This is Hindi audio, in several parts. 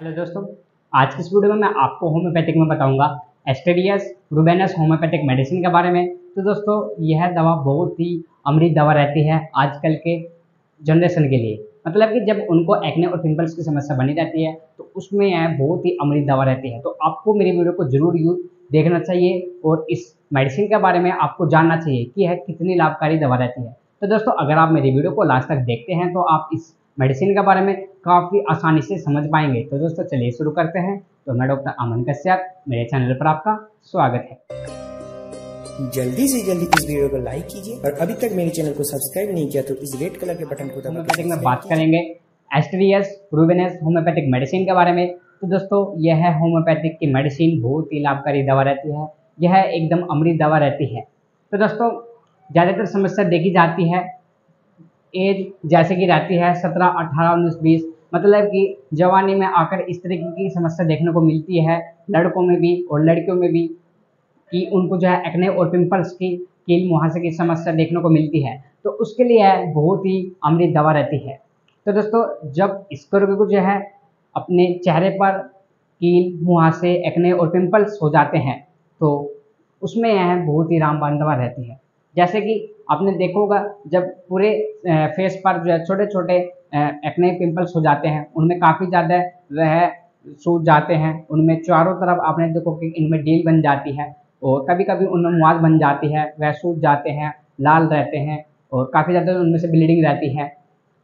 हेलो दोस्तों, आज की इस वीडियो में मैं आपको होम्योपैथिक में बताऊँगा एस्टेडियस रूबेनस होम्योपैथिक मेडिसिन के बारे में। तो दोस्तों, यह दवा बहुत ही अमृत दवा रहती है आजकल के जनरेशन के लिए। मतलब कि जब उनको एक्ने और पिंपल्स की समस्या बनी रहती है तो उसमें यह बहुत ही अमृत दवा रहती है। तो आपको मेरी वीडियो को ज़रूर यूज़ देखना चाहिए और इस मेडिसिन के बारे में आपको जानना चाहिए कि यह कितनी लाभकारी दवा रहती है। तो दोस्तों, अगर आप मेरी वीडियो को लास्ट तक देखते हैं तो आप इस मेडिसिन के बारे में काफ़ी आसानी से समझ पाएँगे। तो दोस्तों चलिए शुरू करते हैं। तो मैं डॉक्टर अमन कश्यप मेरे चैनल पर आपका स्वागत है। जल्दी से जल्दी इस वीडियो को लाइक कीजिए और अभी तक मेरे चैनल को सब्सक्राइब नहीं किया तो इस रेड कलर के बटन को होम्योपैथिक में बात करेंगे एस्ट्रियस रूबेनस होम्योपैथिक मेडिसिन के बारे में। तो दोस्तों यह है होम्योपैथिक की मेडिसिन बहुत ही लाभकारी दवा रहती है। यह एकदम अमृत दवा रहती है। तो दोस्तों ज़्यादातर समस्या देखी जाती है एज जैसे कि रहती है सत्रह, अठारह, उन्नीस, बीस मतलब कि जवानी में आकर इस तरीके की समस्या देखने को मिलती है। लड़कों में भी और लड़कियों में भी कि उनको जो है एक्ने और पिंपल्स की कील मुहासे की समस्या देखने को मिलती है। तो उसके लिए बहुत ही अमृत दवा रहती है। तो दोस्तों, जब इसको को जो है अपने चेहरे पर कील मुहासे एक्ने और पिंपल्स हो जाते हैं तो उसमें यह बहुत ही रामबान दवा रहती है। जैसे कि आपने देखा होगा, जब पूरे फेस पर जो है छोटे छोटे एक्ने पिंपल्स हो जाते हैं, उनमें काफ़ी ज़्यादा वह सूज जाते हैं। उनमें चारों तरफ़ आपने देखो कि इनमें डील बन जाती है और कभी कभी उनमें मुआज बन जाती है, वह सूज जाते हैं, लाल रहते हैं और काफ़ी ज़्यादा उनमें से ब्लीडिंग रहती है।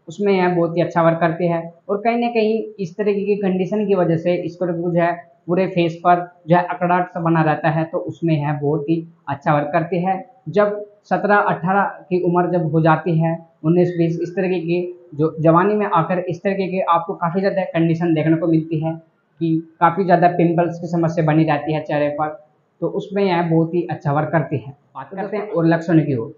उसमें यह बहुत ही अच्छा वर्क करती है और कहीं ना कहीं इस तरीके की कंडीशन की वजह से इसको जो है पूरे फेस पर जो है अकड़ाट सा बना रहता है तो उसमें यह बहुत ही अच्छा वर्क करती है। जब सत्रह अट्ठारह की उम्र जब हो जाती है उन्नीस बीस इस तरीके की जो जवानी में आकर इस तरीके की आपको काफ़ी ज़्यादा कंडीशन देखने को मिलती है कि काफ़ी ज़्यादा पिंपल्स की समस्या बनी रहती है चेहरे पर तो उसमें यह बहुत ही अच्छा वर्क करती है। बात करते हैं। और लक्षण की ओर।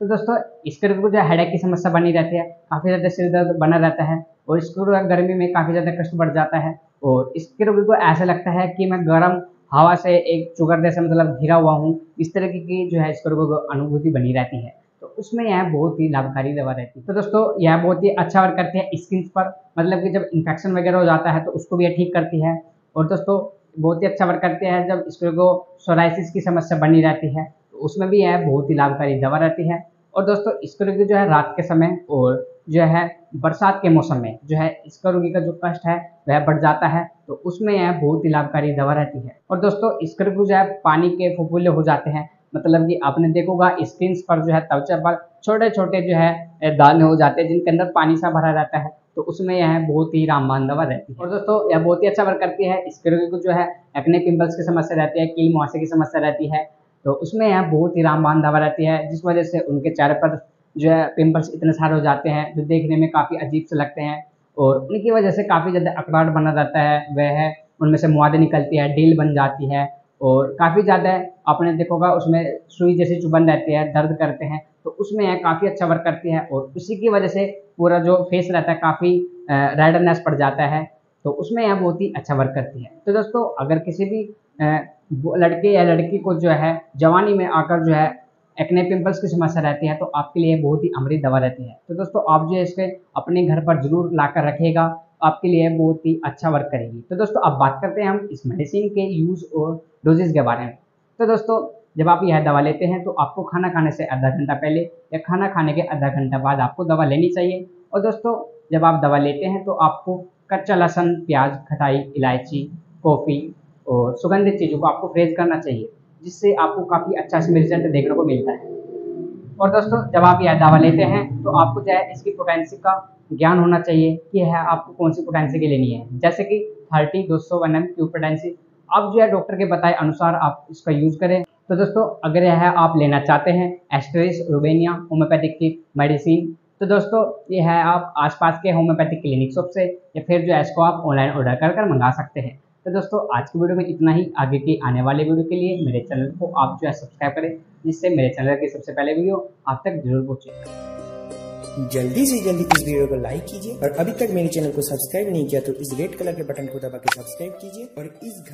तो दोस्तों इसके रूप जो हेडेक की समस्या बनी रहती है काफ़ी ज़्यादा सिर दर्द बना रहता है और इसको गर्मी में काफ़ी ज़्यादा कष्ट बढ़ जाता है और इसके रूप को ऐसा लगता है कि मैं गर्म हवा से एक शुगर जैसे मतलब घिरा हुआ हूँ, इस तरह की जो है इस को अनुभूति बनी रहती है। तो उसमें यह बहुत ही लाभकारी दवा रहती है। तो दोस्तों, यह बहुत ही अच्छा वर्क करती है स्किन पर। मतलब कि जब इन्फेक्शन वगैरह हो जाता है तो उसको भी यह ठीक करती है। और दोस्तों, बहुत ही अच्छा वर्क करती है जब इसको सोराइसिस की समस्या बनी रहती है तो उसमें भी यह बहुत ही लाभकारी दवा रहती है। और दोस्तों, इसको जो है रात के समय और जो है बरसात के मौसम में जो है, इसका रोगी का जो कष्ट है, वह बढ़ जाता है तो उसमें यह बहुत ही लाभकारी दवा रहती है। और दोस्तों इसका जो है, पानी के फुफुले हो जाते हैं। मतलब कि आपने देखोगा स्किन पर जो है, त्वचा पर छोटे छोटे जो है दाने हो जाते हैं, जिनके अंदर पानी सा भरा रहता है तो उसमें यह बहुत ही रामबान दवा रहती है। और दोस्तों, यह बहुत ही अच्छा वर्क करती है। इसके रोगी को जो है एक्ने पिंपल्स की समस्या रहती है, कील मुहासे की समस्या रहती है तो उसमें यह बहुत ही रामबान दवा रहती है, जिस वजह से उनके चेहरे पर जो है पिम्पल्स इतने सारे हो जाते हैं, जो देखने में काफ़ी अजीब से लगते हैं और उनकी वजह से काफ़ी ज़्यादा अकड़ाट बना रहता है, वह है, उनमें से मुआदे निकलती है, डील बन जाती है और काफ़ी ज़्यादा आपने देखोगा उसमें सुई जैसी चुभन रहती है, दर्द करते हैं तो उसमें यह काफ़ी अच्छा वर्क करती है और उसी की वजह से पूरा जो फेस रहता है काफ़ी रेडनेस पड़ जाता है तो उसमें यह बहुत ही अच्छा वर्क करती है। तो दोस्तों, अगर किसी भी लड़के या लड़की को जो है, जवानी में आकर जो है एक्ने पिंपल्स की समस्या रहती है तो आपके लिए बहुत ही अमृत दवा रहती है। तो दोस्तों, आप जो इसके अपने घर पर ज़रूर ला कर रखेगा आपके लिए बहुत ही अच्छा वर्क करेगी। तो दोस्तों, अब बात करते हैं हम इस मेडिसिन के यूज़ और डोजेज के बारे में। तो दोस्तों, जब आप यह दवा लेते हैं तो आपको खाना खाने से आधा घंटा पहले या खाना खाने के आधा घंटा बाद आपको दवा लेनी चाहिए। और दोस्तों, जब आप दवा लेते हैं तो आपको कच्चा लहसन, प्याज, खटाई, इलायची, कॉफ़ी और सुगंधित चीज़ों को आपको फ्रेज करना चाहिए। जिससे आपको काफ़ी अच्छा रिज़ल्ट देखने को मिलता है। और दोस्तों, जब आप यह दवा लेते हैं तो आपको जो है इसकी पोटेंसी का ज्ञान होना चाहिए कि है आपको कौन सी पोटेंसी की लेनी है। जैसे कि थर्टी दो सौ वन एम क्यू पोटेंसी आप जो है डॉक्टर के बताए अनुसार आप इसका यूज़ करें। तो दोस्तों, अगर यह आप लेना चाहते हैं एस्ट्रेस रुबेनिया होम्योपैथिक की मेडिसिन तो दोस्तों ये है आप आसपास के होम्योपैथिक क्लिनिक शॉप से या फिर जो है इसको आप ऑनलाइन ऑर्डर कर कर मंगा सकते हैं। तो दोस्तों, आज की वीडियो में इतना ही। आगे की आने वाले वीडियो के लिए मेरे चैनल को आप जो है सब्सक्राइब करें, जिससे मेरे चैनल की सबसे पहले वीडियो आप तक ज़रूर पहुँचे। जल्दी से जल्दी इस वीडियो को लाइक कीजिए और अभी तक मेरे चैनल को सब्सक्राइब नहीं किया तो इस रेड कलर के बटन को दबा के सब्सक्राइब कीजिए और इस